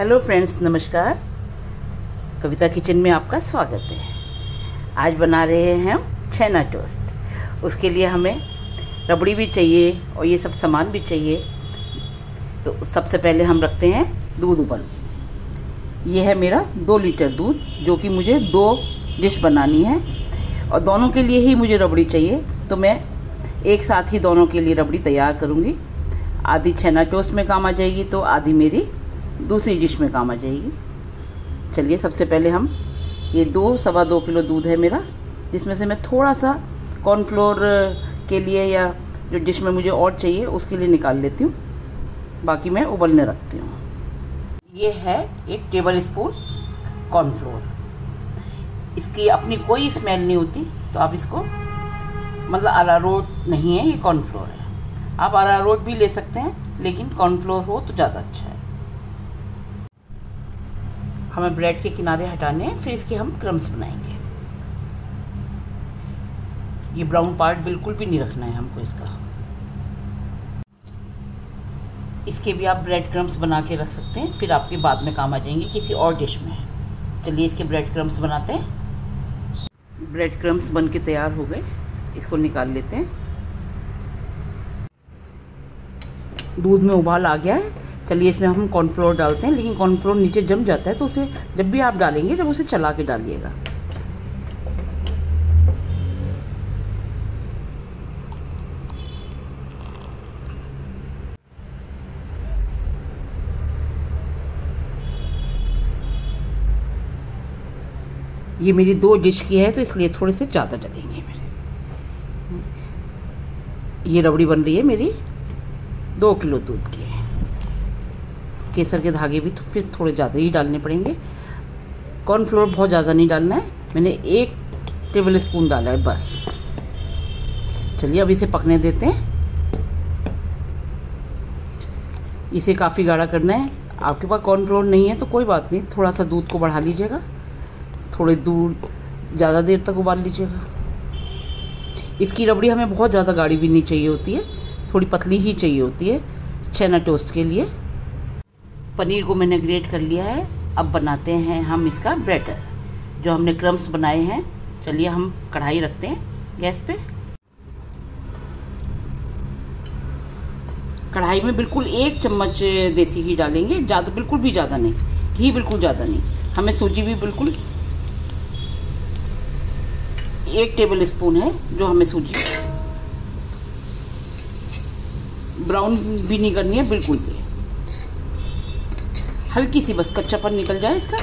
Hello friends, नमस्कार। कविता kitchen में आपका स्वागत है। आज बना रहे हैं हम छेना टोस्ट। उसके लिए हमें रबड़ी भी चाहिए और ये सब सामान भी चाहिए। तो सबसे पहले हम रखते हैं दूध उबल। ये है मेरा दो लीटर दूध, जो कि मुझे दो डिश बनानी है। और दोनों के लिए ही मुझे रबड़ी चाहिए। तो मैं एक साथ ही दोनों के लिए रबड़ी तैयार करूँगी। आधी छेना टोस्ट में काम आ जाएगी तो आधी मेरी दूसरी डिश में काम आ जाएगी। चलिए, सबसे पहले हम ये दो, सवा दो किलो दूध है मेरा, जिसमें से मैं थोड़ा सा कॉर्नफ्लोर के लिए या जो डिश में मुझे और चाहिए, उसके लिए निकाल लेती हूँ। बाकी मैं उबलने रखती हूँ। ये है एक टेबल स्पून कॉर्नफ्लोर इसकी अपनी कोई स्मेल नहीं होती तो आप इसको मतलब अरारोट नहीं है, ये कॉर्नफ्लोर है। आप अरारोट भी ले सकते हैं, लेकिन कॉर्नफ्लोर हो तो ज़्यादा अच्छा है। हमें ब्रेड के किनारे हटाने हैं फिर इसके हम क्रम्स बनाएँगे। ये ब्राउन पार्ट बिल्कुल भी नहीं रखना है हमको इसका। इसके भी आप ब्रेड क्रम्स बना के रख सकते हैं, फिर आपके बाद में काम आ जाएँगे किसी और डिश में। चलिए इसके ब्रेड क्रम्स बनाते हैं। ब्रेड क्रम्स बन के तैयार हो गए। इसको निकाल लेते हैं। दूध में उबाल आ गया है। चलिए इसमें हम कॉर्नफ्लोर डालते हैं, लेकिन कॉर्नफ्लोर नीचे जम जाता है तो उसे जब भी आप डालेंगे, तब उसे चला के डालिएगा। ये मेरी दो डिश की है तो इसलिए थोड़े से ज़्यादा डलेंगे मेरे। ये रबड़ी बन रही है मेरी, दो किलो दूध की है। केसर के धागे भी तो फिर थोड़े ज़्यादा ही डालने पड़ेंगे। कॉर्नफ्लोर बहुत ज़्यादा नहीं डालना है। मैंने एक टेबल स्पून डाला है, बस। चलिए, अब इसे पकने देते हैं। इसे काफ़ी गाढ़ा करना है। आपके पास कॉर्नफ्लोर नहीं है तो कोई बात नहीं। थोड़ा सा दूध को बढ़ा लीजिएगा। थोड़े दूध ज़्यादा देर तक उबाल लीजिएगा। इसकी रबड़ी हमें बहुत ज़्यादा गाढ़ी भी नहीं चाहिए होती है। थोड़ी पतली ही चाहिए होती है छेना टोस्ट के लिए। पनीर को मैंने ग्रेट कर लिया है। अब बनाते हैं हम इसका ब्रेटर जो हमने क्रम्स बनाए हैं। चलिए हम कढ़ाई रखते हैं गैस पे। कढ़ाई में बिल्कुल एक चम्मच देसी घी डालेंगे, ज़्यादा बिल्कुल भी ज़्यादा नहीं, घी बिल्कुल ज़्यादा नहीं। हमें सूजी भी बिल्कुल एक टेबल स्पून है, जो हमें सूजी ब्राउन भी नहीं करनी है, बिल्कुल भी। हल्की सी बस कच्चापन निकल जाए इसका।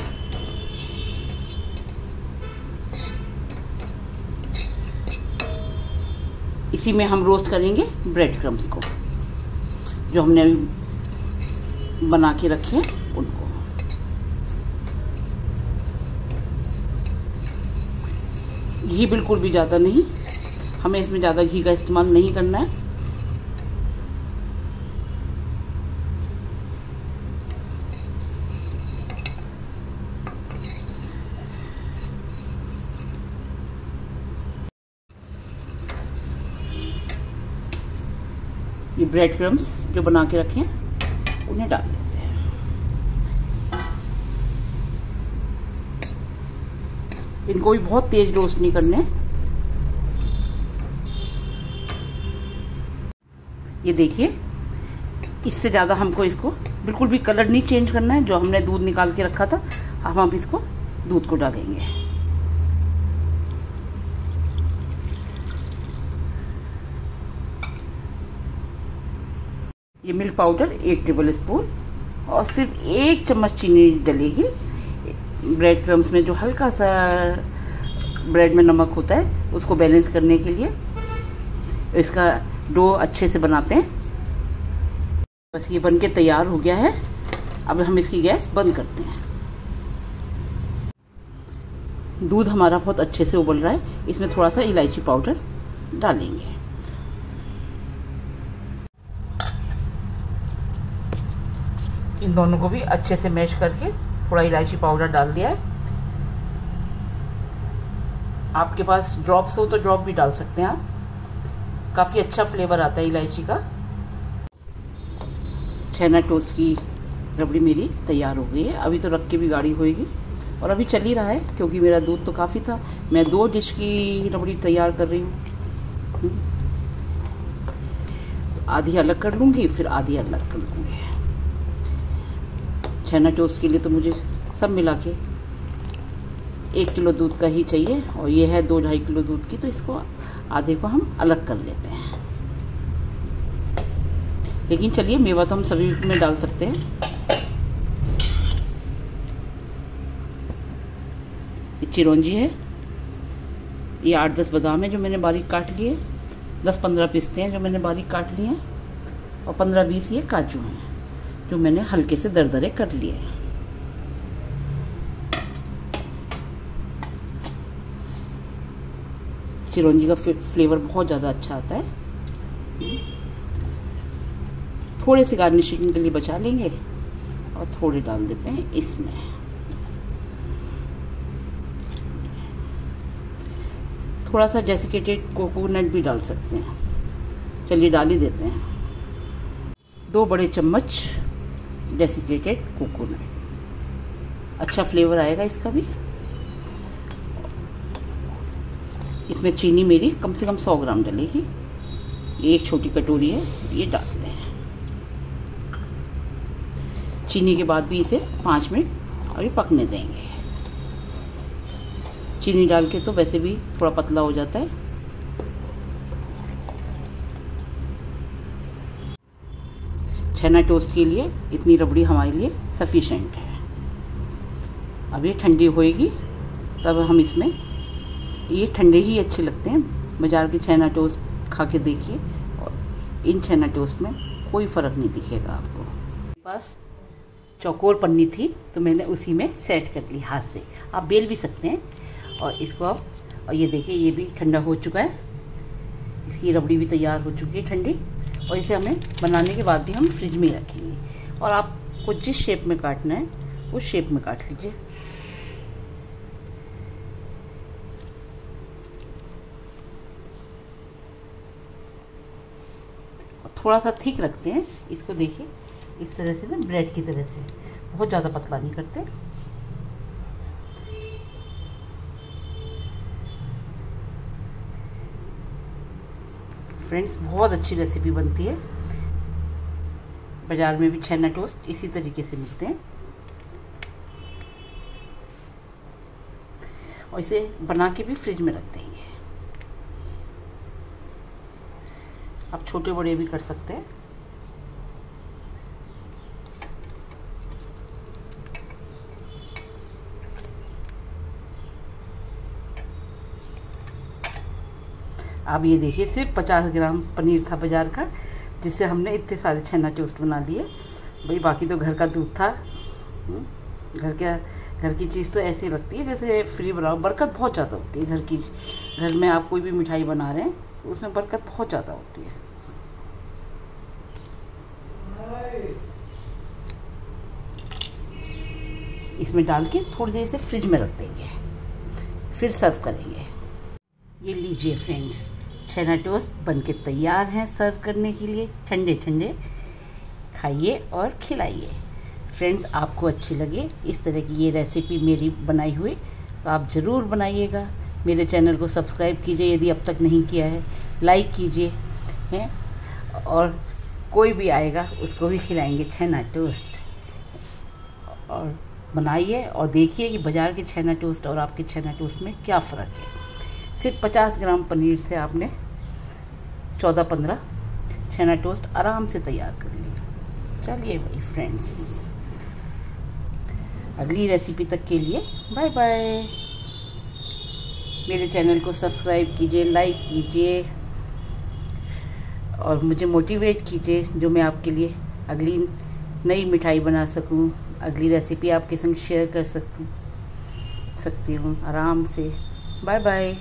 इसी में हम रोस्ट करेंगे ब्रेड क्रम्स को, जो हमने अभी बना के रखे हैं उनको। घी बिल्कुल भी ज़्यादा नहीं, हमें इसमें ज़्यादा घी का इस्तेमाल नहीं करना है। ये ब्रेड क्रम्स जो बना के रखे हैं, उन्हें डाल देते हैं। इनको भी बहुत तेज रोस्ट नहीं करने ये देखिए, इससे ज़्यादा हमको इसको बिल्कुल भी कलर नहीं चेंज करना है, जो हमने दूध निकाल के रखा था हम अब इसको दूध को डालेंगे। ये मिल्क पाउडर, एक टेबल स्पून और सिर्फ़ एक चम्मच चीनी डलेगी। ब्रेड क्रम्स में जो हल्का सा ब्रेड में नमक होता है, उसको बैलेंस करने के लिए इसका डो अच्छे से बनाते हैं। बस ये बन के तैयार हो गया है। अब हम इसकी गैस बंद करते हैं। दूध हमारा बहुत अच्छे से उबल रहा है। इसमें थोड़ा सा इलायची पाउडर डालेंगे। इन दोनों को भी अच्छे से मैश करके थोड़ा इलायची पाउडर डाल दिया है। आपके पास ड्रॉप्स हो तो ड्रॉप भी डाल सकते हैं आप। काफ़ी अच्छा फ्लेवर आता है इलायची का। छेना टोस्ट की रबड़ी मेरी तैयार हो गई है। अभी तो रख के भी गाड़ी होएगी। और अभी चल ही रहा है, क्योंकि मेरा दूध तो काफ़ी था। मैं दो डिश की रबड़ी तैयार कर रही हूँ। हम्म। तो आधी अलग कर लूँगी, फिर आधी अलग कर लूँगी। छेना टोस्ट के लिए तो मुझे सब मिला के एक किलो दूध का ही चाहिए और ये है दो ढाई किलो दूध की तो इसको आधे को हम अलग कर लेते हैं। लेकिन चलिए, मेवा तो हम सभी में डाल सकते हैं। ये चिरौंजी है। ये आठ दस बादाम है जो मैंने बारीक काट लिए। दस पंद्रह पिस्ते हैं जो मैंने बारीक काट लिए हैं। और पंद्रह बीस ये काजू हैं। जो मैंने हल्के से दरदरे कर लिए हैं। चिरौंजी का फ्लेवर बहुत ज़्यादा अच्छा आता है। थोड़े से गार्निशिंग के लिए बचा लेंगे और थोड़े डाल देते हैं इसमें। थोड़ा सा डेसिकेटेड कोकोनट भी डाल सकते हैं। चलिए डाल ही देते हैं। दो बड़े चम्मच डेसिकेटेड कोकोनट अच्छा फ्लेवर आएगा इसका भी। इसमें चीनी मेरी कम से कम 100 ग्राम डलेगी। एक छोटी कटोरी है, ये डालते हैं। चीनी के बाद भी इसे पाँच मिनट अभी पकने देंगे। चीनी डाल के तो वैसे भी थोड़ा पतला हो जाता है। छना टोस्ट के लिए इतनी रबड़ी हमारे लिए सफिशेंट है। अब ये ठंडी होएगी, तब हम इसमें, ये ठंडे ही अच्छे लगते हैं। बाज़ार के छेना टोस्ट खा के देखिए, और इन छेना टोस्ट में कोई फ़र्क नहीं दिखेगा आपको। बस चौकोर पन्नी थी तो मैंने उसी में सेट कर ली हाथ से। आप बेल भी सकते हैं, और इसको आप, और ये देखिए, ये भी ठंडा हो चुका है। इसकी रबड़ी भी तैयार हो चुकी है ठंडी। और इसे हमें बनाने के बाद भी हम फ्रिज में रखेंगे। और आपको जिस शेप में काटना है, उस शेप में काट लीजिए। थोड़ा सा थिक रखते हैं। इसको देखिए, इस तरह से ना ब्रेड की तरह से। बहुत ज़्यादा पतला नहीं करते। फ्रेंड्स, बहुत अच्छी रेसिपी बनती है। बाज़ार में भी छेना टोस्ट इसी तरीके से मिलते हैं। और इसे बना के भी फ्रिज में रख देंगे। आप छोटे बड़े भी कर सकते हैं। अब ये देखिए सिर्फ़ पचास ग्राम पनीर था बाज़ार का जिससे हमने इतने सारे छेना टोस्ट बना लिए। भाई बाकी तो घर का दूध था। हम्म, घर का घर की चीज़ तो ऐसी लगती है जैसे फ्री बनाओ बरकत बहुत ज़्यादा होती है घर की। घर में आप कोई भी मिठाई बना रहे हैं तो उसमें बरकत बहुत ज़्यादा होती है। इसमें डाल के थोड़ी देर से फ्रिज में रख देंगे। फिर सर्व करेंगे। ये लीजिए फ्रेंड्स छेना टोस्ट बन के तैयार हैं सर्व करने के लिए। ठंडे ठंडे खाइए और खिलाइए। फ्रेंड्स, आपको अच्छी लगे इस तरह की ये रेसिपी मेरी बनाई हुई तो आप ज़रूर बनाइएगा। मेरे चैनल को सब्सक्राइब कीजिए यदि अब तक नहीं किया है। लाइक कीजिए, हैं? और कोई भी आएगा, उसको भी खिलाएँगे छेना टोस्ट। और बनाइए और देखिए कि बाज़ार के छेना टोस्ट और आपके छेना टोस्ट में क्या फ़र्क है। सिर्फ़ 50 ग्राम पनीर से आपने 14-15 छेना टोस्ट आराम से तैयार कर लिया चलिए भाई फ्रेंड्स अगली रेसिपी तक के लिए बाय बाय मेरे चैनल को सब्सक्राइब कीजिए लाइक कीजिए और मुझे मोटिवेट कीजिए जो मैं आपके लिए अगली नई मिठाई बना सकूँ, अगली रेसिपी आपके संग शेयर कर सकती सकती हूँ आराम से। Bye bye